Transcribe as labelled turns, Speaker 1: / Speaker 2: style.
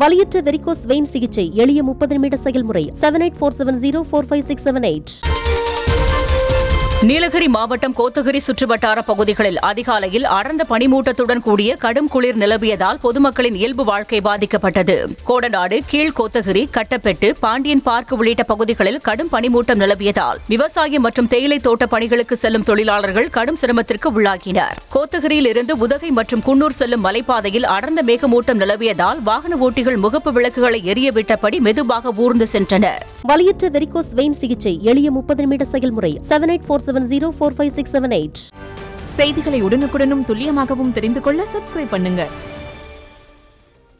Speaker 1: வலியற்ற varicose vein சிகிச்சை எளிய முப்பது நிமிட செயல்முறை seven eight four seven zero four five six seven eight
Speaker 2: Nilgiri மாவட்டம் கோத்தகிரி சுற்றுவட்டார பகுதிகளில் அதிகாலையில் அடர்ந்த பனிமூட்டத்துடன் கூடிய கடும் குளிர் நிலவியதால் பொதுமக்களின் இயல்பு வாழ்க்கை பாதிக்கப்பட்டது. கோடநாடு கீழ் கோத்தகிரி கட்டப்பெட்டு பாண்டியன் பார்க் உள்ளிட்ட பகுதிகளில் கடும் பனிமூட்டம் நிலவியதால் விவசாயம் மற்றும் தேயிலை தோட்ட பணிகளுக்கு செல்லும் தொழிலாளர்கள் கடும் சிரமத்திற்கு உள்ளாகினர். கோத்தகிரியில் இருந்து உதகை மற்றும் குன்னூர் செல்லும் மலைப்பாதையில் அடர்ந்த மேகமூட்டம் நிலவியதால் வாகன ஓட்டிகள் முகப்பு விளக்குகளை எரியவிட்டபடி மெதுவாக ஊர்ந்து சென்றனர்.
Speaker 1: வலியற்ற வெரிகோஸ் வெயின் சிகிச்சை எளிய முப்பது நிமிட செயல்முறை seven eight four seven zero four five six seven eight
Speaker 3: செய்திகளை உடனுக்குடனும் துல்லியமாகவும் தெரிந்து கொள்ள சப்ஸ்கிரைப் பண்ணுங்க.